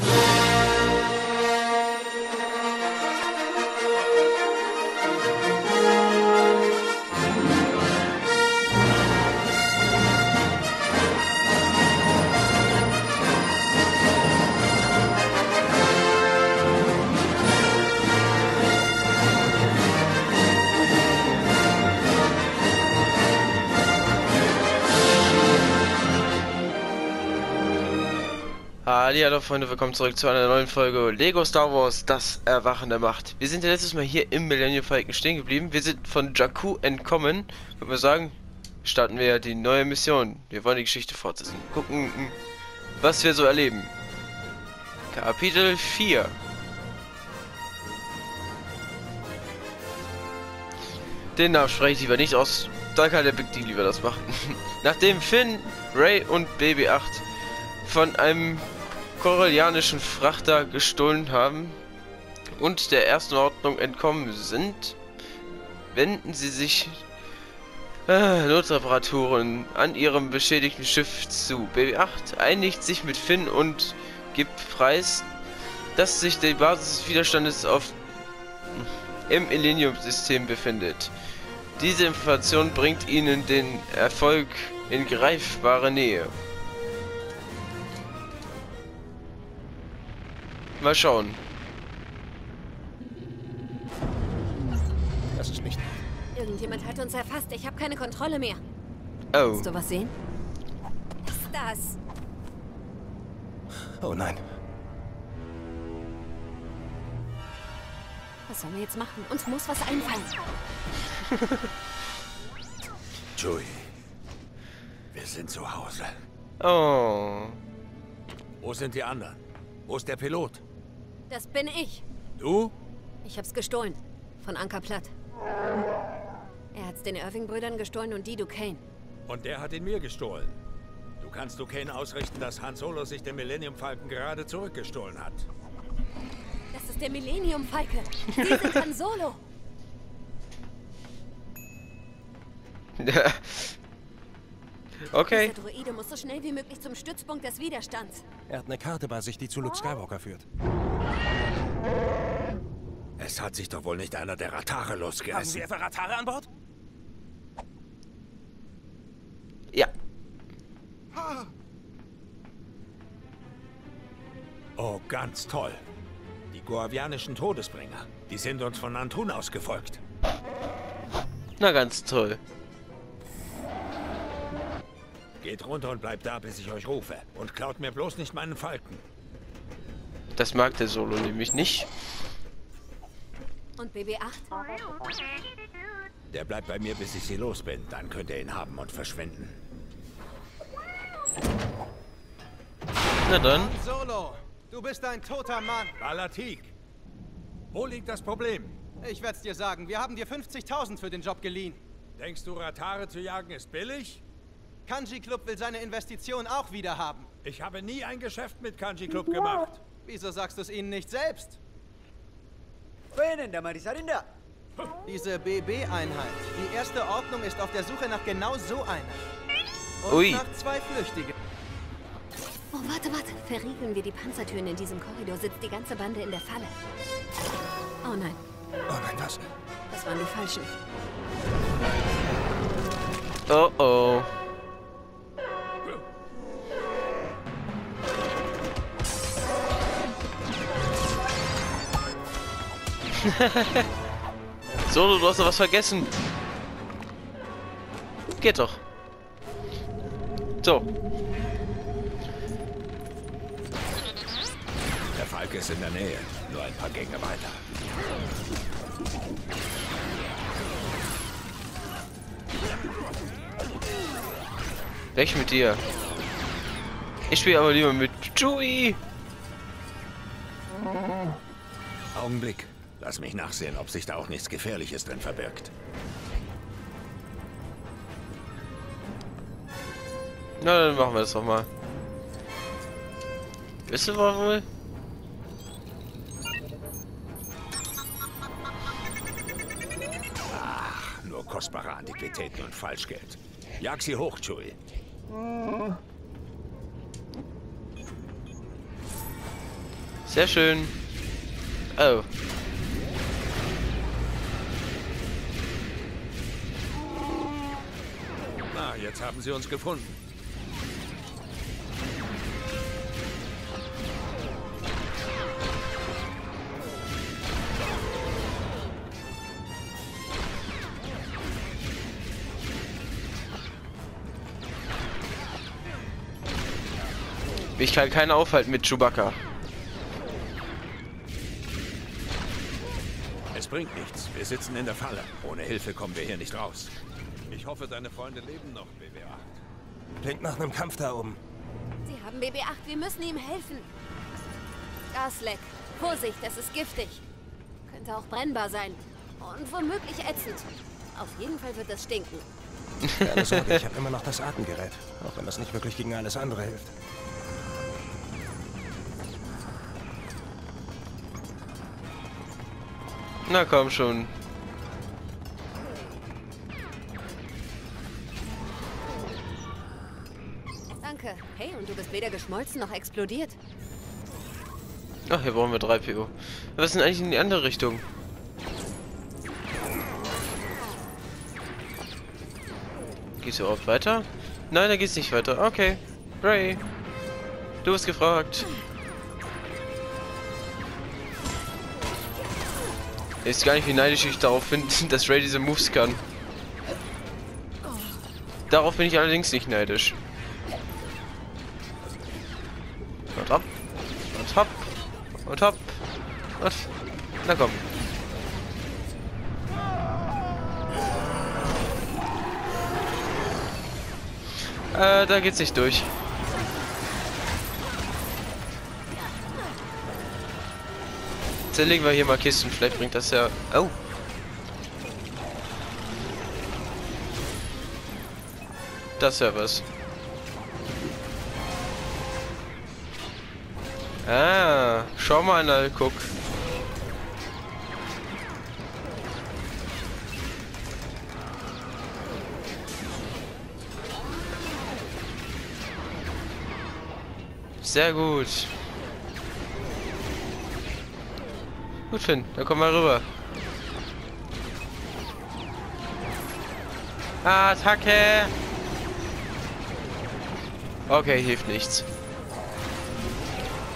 Yeah. Hallo Freunde, willkommen zurück zu einer neuen Folge Lego Star Wars, das Erwachen der Macht. Wir sind ja letztes Mal hier im Millennium Falcon stehen geblieben. Wir sind von Jakku entkommen. Würde man sagen, starten wir die neue Mission. Wir wollen die Geschichte fortsetzen. Gucken, was wir so erleben. Kapitel 4 Den Namen spreche ich lieber nicht aus. Da kann der Big D lieber das machen. Nachdem Finn, Ray und BB-8 von einem korellianischen Frachter gestohlen haben und der ersten Ordnung entkommen sind, wenden sie sich äh, Notreparaturen an ihrem beschädigten Schiff zu. BB-8 einigt sich mit Finn und gibt preis, dass sich die Basis des Widerstandes auf im Illenium-System befindet. Diese Information bringt ihnen den Erfolg in greifbare Nähe. Mal schauen. Das ist nicht. Irgendjemand hat uns erfasst. Ich habe keine Kontrolle mehr. Oh. Willst du was sehen? Was ist das? Oh nein. Was sollen wir jetzt machen? Uns muss was einfallen. Joey, wir sind zu Hause. Oh. Wo sind die anderen? Wo ist der Pilot? Das bin ich. Du? Ich hab's gestohlen. Von Anker Platt. Er hat's den Irving-Brüdern gestohlen und die Duquesne. Und der hat ihn mir gestohlen. Du kannst Duquesne ausrichten, dass Han Solo sich den Millennium Falcon gerade zurückgestohlen hat. Das ist der Millennium-Falke. Sie sind Han Solo. okay. Dieser Droide muss so schnell wie möglich zum Stützpunkt des Widerstands. Er hat eine Karte bei sich, die zu Luke Skywalker führt. Es hat sich doch wohl nicht einer der Ratare Haben losgerissen. Sie etwa Ratare an Bord? Ja. Oh, ganz toll. Die goavianischen Todesbringer. Die sind uns von Antun aus gefolgt. Na ganz toll. Geht runter und bleibt da, bis ich euch rufe. Und klaut mir bloß nicht meinen Falken. Das mag der Solo nämlich nicht. Und BB-8? Der bleibt bei mir, bis ich sie los bin. Dann könnt ihr ihn haben und verschwinden. Na dann. Solo, du bist ein toter Mann. Balatik! Wo liegt das Problem? Ich werd's dir sagen, wir haben dir 50.000 für den Job geliehen. Denkst du, Ratare zu jagen ist billig? Kanji Club will seine Investition auch wieder haben. Ich habe nie ein Geschäft mit Kanji Club gemacht. Wieso sagst du es ihnen nicht selbst? Diese BB-Einheit. Die erste Ordnung ist auf der Suche nach genau so einer. Und Ui. nach zwei Flüchtigen. Oh, warte, warte. Verriegeln wir die Panzertüren in diesem Korridor, sitzt die ganze Bande in der Falle. Oh nein, Oh nein, was? das waren die Falschen. Oh oh. Solo, du hast doch was vergessen. Geht doch. So. Der Falke ist in der Nähe. Nur ein paar Gänge weiter. Weg mit dir. Ich spiele aber lieber mit Chewie. Augenblick. Lass mich nachsehen, ob sich da auch nichts Gefährliches drin verbirgt. Na, dann machen wir das doch mal. Wisst ihr wohl? Nur kostbare Antiquitäten und Falschgeld. Jag sie hoch, Chewie. Sehr schön. Oh. Jetzt haben sie uns gefunden. Ich kann keinen aufhalten mit Chewbacca. Es bringt nichts. Wir sitzen in der Falle. Ohne Hilfe kommen wir hier nicht raus. Ich hoffe, deine Freunde leben noch, BB-8. Klingt nach einem Kampf da oben. Sie haben BB-8, wir müssen ihm helfen. Gasleck. Vorsicht, es ist giftig. Könnte auch brennbar sein. Und womöglich ätzend. Auf jeden Fall wird es stinken. Keine Sorge, ich habe immer noch das Atemgerät. Auch wenn das nicht wirklich gegen alles andere hilft. Na komm schon. Weder geschmolzen noch explodiert. Ach, hier brauchen wir 3 PO. Was ist denn eigentlich in die andere Richtung? Geht's überhaupt weiter? Nein, da geht's nicht weiter. Okay. Ray. Du bist gefragt. Ist gar nicht, wie neidisch ich darauf bin, dass Ray diese Moves kann. Darauf bin ich allerdings nicht neidisch. Und hopp. Und... Na komm. Äh, da geht's nicht durch. Zerlegen wir hier mal Kisten, vielleicht bringt das ja... Oh. Das ja was. Ah, schau mal, na, guck. Sehr gut. Gut, Finn, dann komm mal rüber. Attacke! Okay, hilft nichts.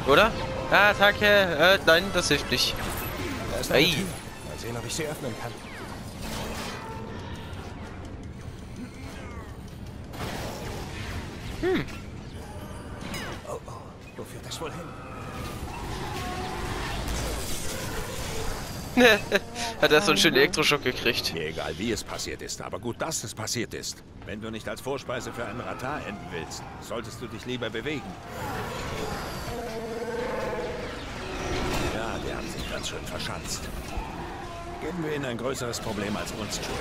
Oder? Attacke! Äh, nein, das hilft nicht. Da ist. Tür. Mal sehen, ob ich sie öffnen kann. Hm. Oh, oh. Wo führt das wohl hin? Hat er so einen schönen Elektroschock gekriegt. Mir egal, wie es passiert ist, aber gut, dass es passiert ist. Wenn du nicht als Vorspeise für einen Ratar enden willst, solltest du dich lieber bewegen. Ja, die haben sich ganz schön verschanzt. Geben wir ihnen ein größeres Problem als uns, Chewie.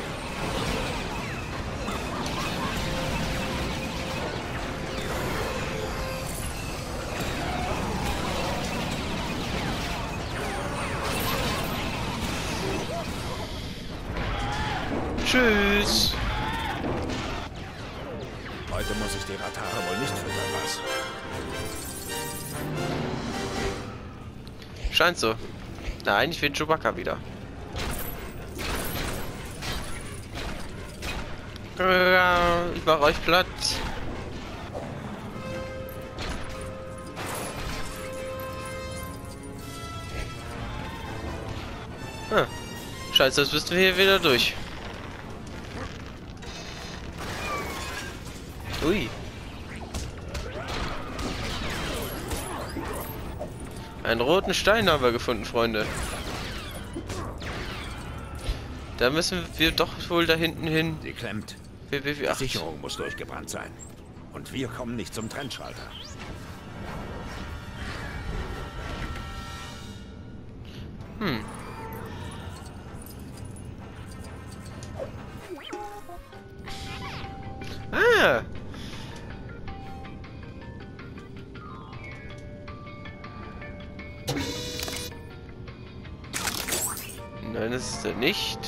Tschüss. Heute muss ich die Ratare wohl nicht füttern, was? Scheint so. Na, eigentlich will Chewbacca wieder. Ich mach euch platt. Ah. Scheiße, jetzt bist du hier wieder durch. Ui. Einen roten Stein haben wir gefunden, Freunde. Da müssen wir doch wohl da hinten hin. Sie klemmt. Die BBW8. Sicherung muss durchgebrannt sein. Und wir kommen nicht zum Trennschalter. Hm. Kiste nicht.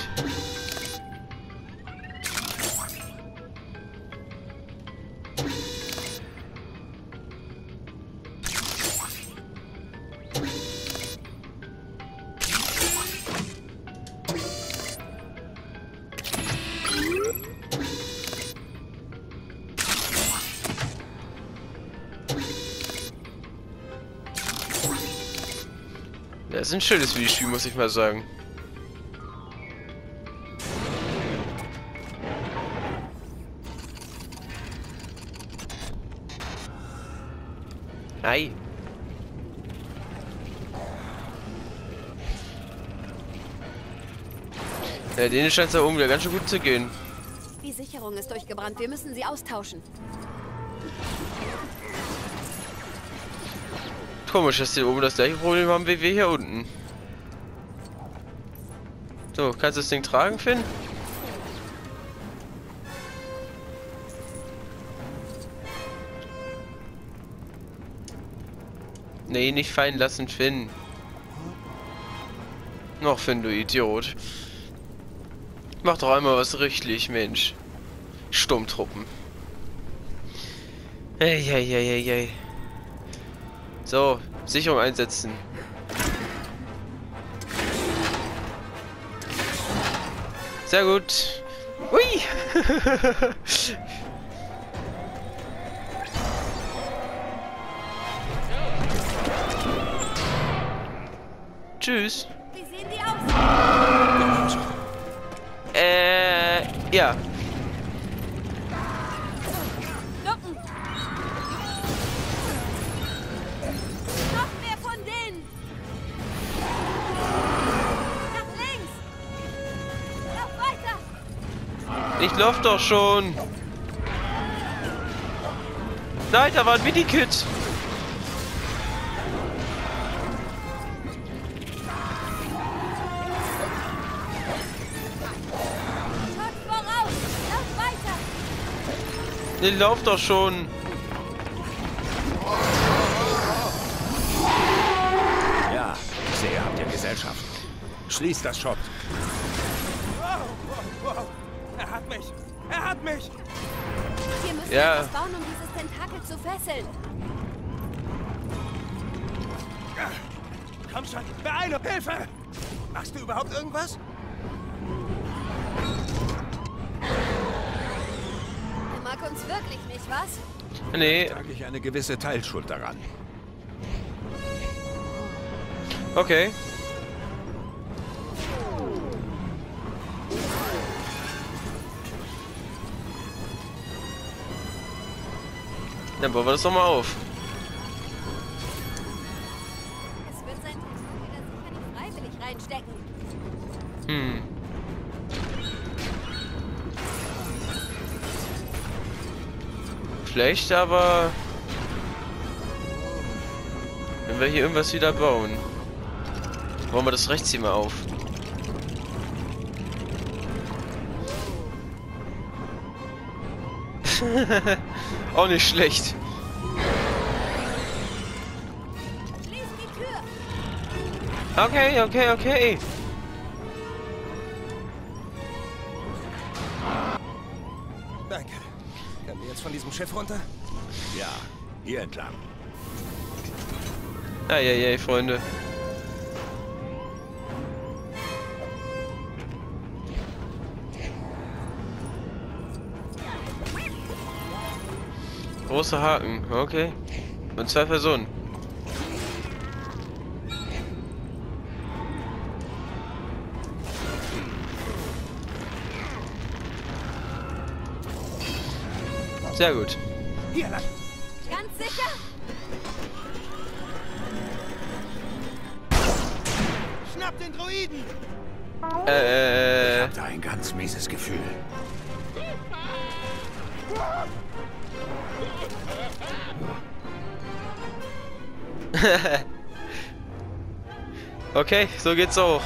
Das ist ein schönes Videospiel, muss ich mal sagen. Ei. Ja, denen scheint es da oben wieder ganz schön gut zu gehen. Die Sicherung ist durchgebrannt. Wir müssen sie austauschen. Komisch, dass die oben das gleiche Problem haben wie wir hier unten. So, kannst du das Ding tragen, Finn? Nee, nicht fallen lassen, Finn. Noch Finn, du Idiot. Mach doch einmal was richtig, Mensch. Sturmtruppen. Eieieiei. So, Sicherung einsetzen. Sehr gut. Hui! Tschüss. Wie sehen die aus? Äh, ja. Ducken! Noch mehr von denen! Nach links! Lauf weiter! Ich lauf doch schon. Nein, da war ein Minikit. Ich lauf doch schon. Ja, ich sehe, habt ihr Gesellschaft. Schließt das Shop. Er hat mich! Er hat mich! Wir müssen Ja. etwas bauen, um dieses Tentakel zu fesseln. Komm schon, beeile! Hilfe! Machst du überhaupt irgendwas? Uns wirklich nicht, was? Nee, Trage ich eine gewisse Teilschuld daran. okay. Dann bauen wir das doch mal auf. Vielleicht aber... Wenn wir hier irgendwas wieder bauen. Bauen wir das rechts hier mal auf. Auch nicht schlecht. Okay, okay, okay. Danke. Jetzt von diesem Schiff runter? Ja, hier entlang. Eieiei, Freunde. Großer Haken, okay. Und zwei Personen. Sehr gut. Hier lang! Ganz sicher? Schnapp den Druiden! Äh, Ich hatte ein ganz mieses Gefühl. okay, so geht's auch.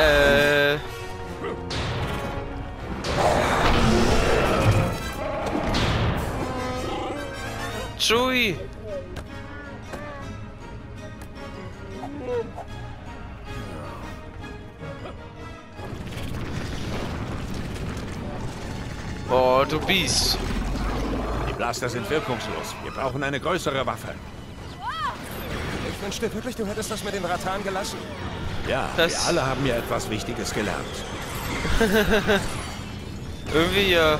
Äh. Chewie! Oh, du Biest. Die Blaster sind wirkungslos. Wir brauchen eine größere Waffe. Ich wünschte wirklich, du hättest das mit den Ratan gelassen. Ja, Das- wir alle haben ja etwas Wichtiges gelernt. Irgendwie ja.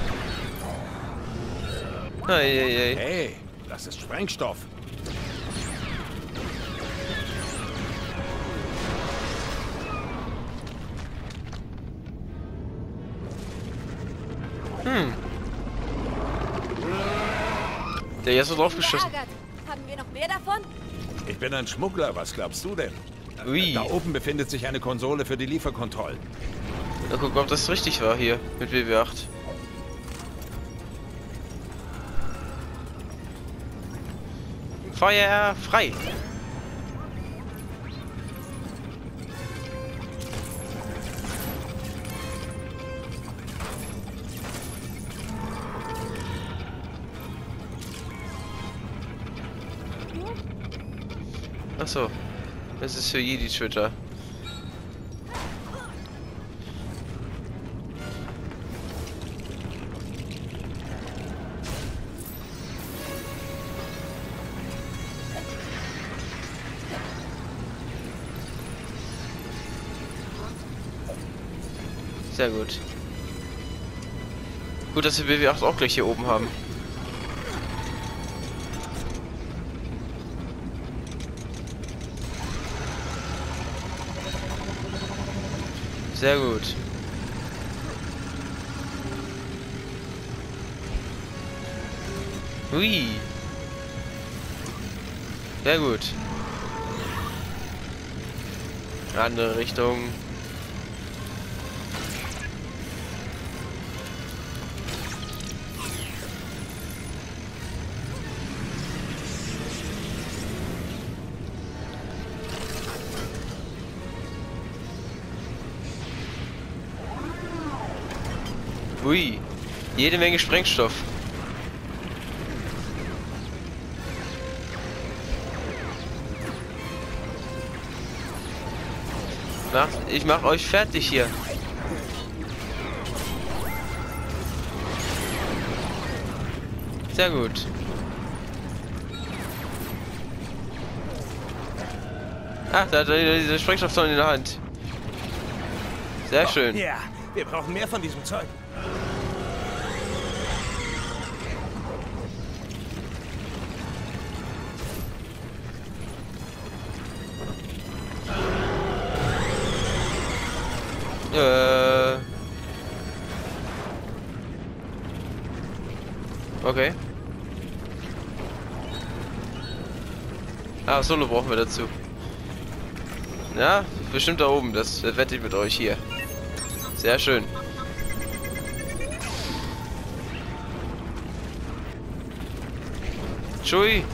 Eieiei. Hey, das ist Sprengstoff. Hm. Der ist so draufgeschossen. Geärgert. Haben wir noch mehr davon? Ich bin ein Schmuggler, was glaubst du denn? Ui. Da oben befindet sich eine Konsole für die Lieferkontrollen. Na guck, ob das richtig war hier mit BB8. Feuer frei. Achso. Das ist für Jedi Twitter. Sehr gut. Gut, dass wir BW8 auch gleich hier oben haben. Sehr gut. Hui. Sehr gut. Andere Richtung. Hui. Jede Menge Sprengstoff. Na, ich mach euch fertig hier. Sehr gut. Ach, da hat er diese Sprengstoffzone in der Hand. Sehr schön. Ja, wir brauchen mehr von diesem Zeug. Ah, Solo brauchen wir dazu. Ja, bestimmt da oben. Das wette ich mit euch hier. Sehr schön. Chui.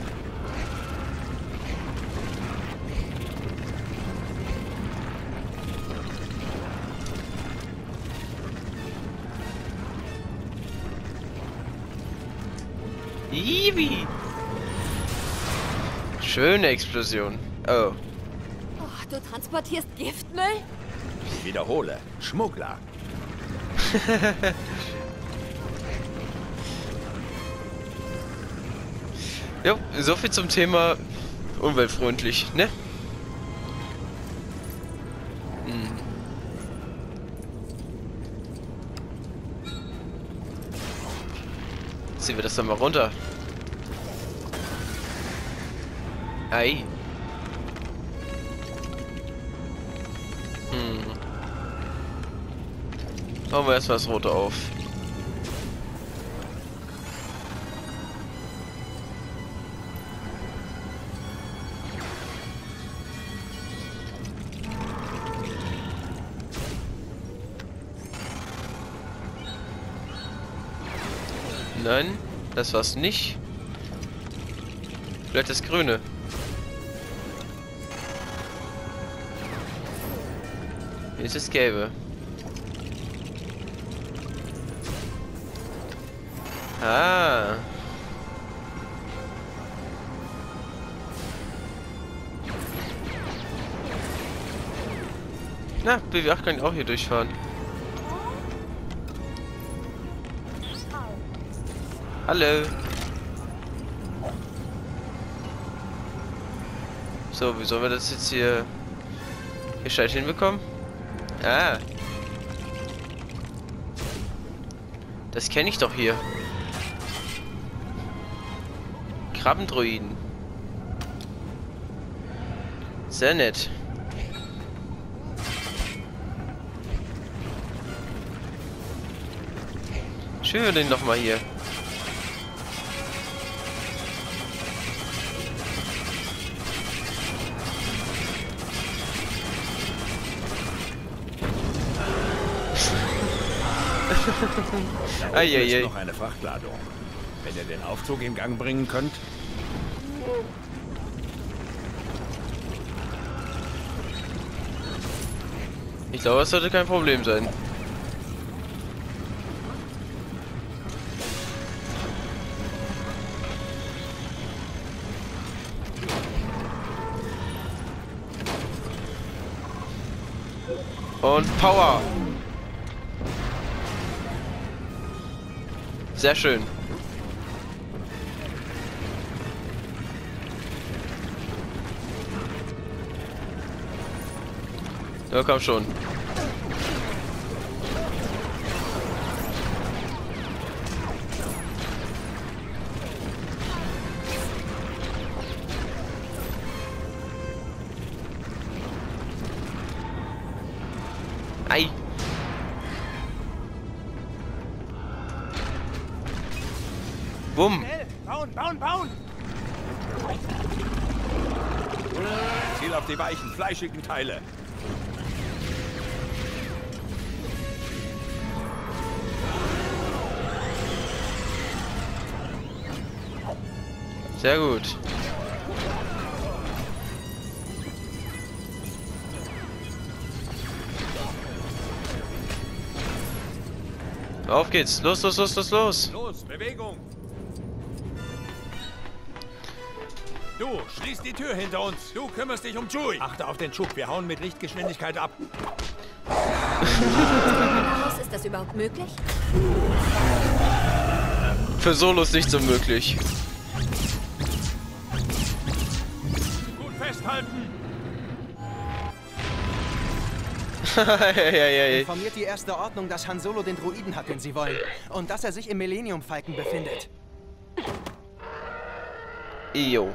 Ibi. Schöne Explosion. Oh. Oh, du transportierst Giftmüll? Ich wiederhole, Schmuggler. Ja, so viel zum Thema umweltfreundlich, ne? Hm. Ziehen wir das dann mal runter. Ei. Hm. Machen wir erstmal das Rote auf. Nein, das war's nicht. Vielleicht das Grüne. Hier ist das Gelbe. Ah. Na, BW8 kann auch hier durchfahren. Hallo. So, wie sollen wir das jetzt hier gescheit hinbekommen? Ah. Das kenne ich doch hier. Krabbendruiden. Sehr nett. Schön wir den nochmal hier. Da ist Eieiei. noch eine Frachtladung. Wenn ihr den Aufzug in Gang bringen könnt. Ich glaube, das sollte kein Problem sein. Und Power. Sehr schön. Ja, komm schon. Bumm. Bauen, bauen, bauen! Ziel auf die weichen, fleischigen Teile. Sehr gut. Auf geht's. Los, los, los, los, los. Los, Bewegung! Du, schließ die Tür hinter uns. Du kümmerst dich um Chewie. Achte auf den Schub. Wir hauen mit Lichtgeschwindigkeit ab. Daraus ist das überhaupt möglich? Für Solos nicht so möglich. Gut festhalten. Informiert die erste Ordnung, dass Han Solo den Druiden hat, den sie wollen. Und dass er sich im Millennium Falken befindet. Jo.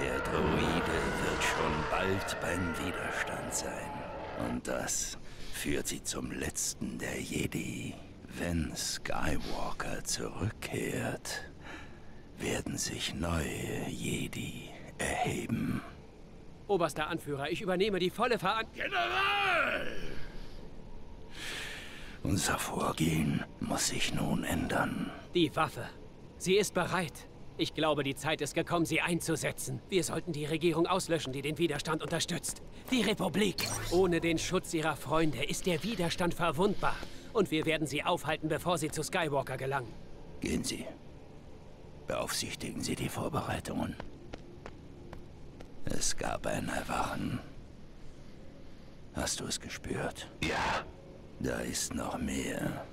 Der Droide wird schon bald beim Widerstand sein. Und das führt sie zum letzten der Jedi. Wenn Skywalker zurückkehrt, werden sich neue Jedi erheben. Oberster Anführer, ich übernehme die volle Verantwortung. General! Unser Vorgehen muss sich nun ändern. Die Waffe. Sie ist bereit. Ich glaube, die Zeit ist gekommen, sie einzusetzen. Wir sollten die Regierung auslöschen, die den Widerstand unterstützt. Die Republik. Ohne den Schutz ihrer Freunde ist der Widerstand verwundbar. Und wir werden sie aufhalten, bevor sie zu Skywalker gelangen. Gehen Sie. Beaufsichtigen Sie die Vorbereitungen. Es gab ein Erwachen. Hast du es gespürt? Ja. Da ist noch mehr.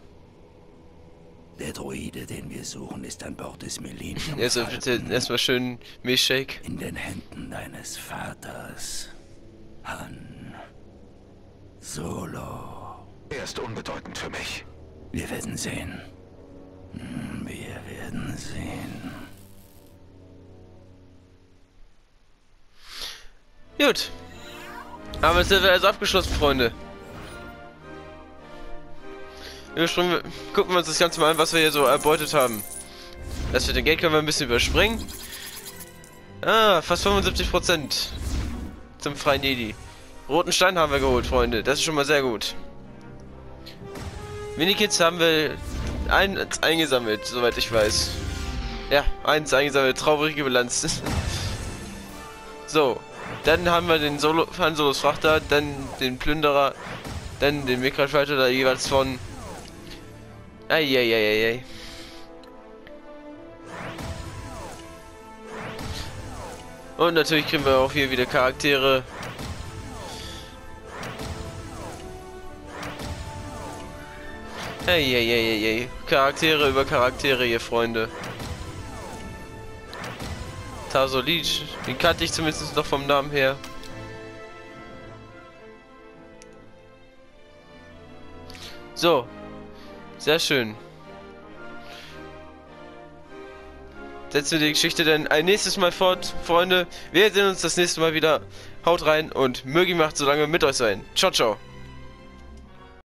Der Droide, den wir suchen, ist an Bord des Millennium. Bitte erstmal schön Milchshake. In den Händen deines Vaters. Han. Solo. Er ist unbedeutend für mich. Wir werden sehen. Hm, Wir werden sehen. Gut. Wir das Level also abgeschlossen, Freunde. Wir springen, gucken wir uns das Ganze mal an, was wir hier so erbeutet haben. Das mit dem Geld können wir ein bisschen überspringen. Ah, fast 75% zum freien Jedi. Roten Stein haben wir geholt, Freunde. Das ist schon mal sehr gut. Minikits haben wir eins eingesammelt, soweit ich weiß. Ja, eins eingesammelt. Traurige Bilanz. so, dann haben wir den Solo, Han Solos Frachter, dann den Plünderer, dann den Mikrofighter da jeweils von. Eieieiei. Und natürlich kriegen wir auch hier wieder Charaktere. Eieieiei. Charaktere über Charaktere hier, Freunde. Taso Leech, den kannte ich zumindest noch vom Namen her. So. Sehr schön. Setzen wir die Geschichte dann ein nächstes Mal fort, Freunde. Wir sehen uns das nächste Mal wieder. Haut rein und möge die Macht so lange mit euch sein. Ciao, ciao.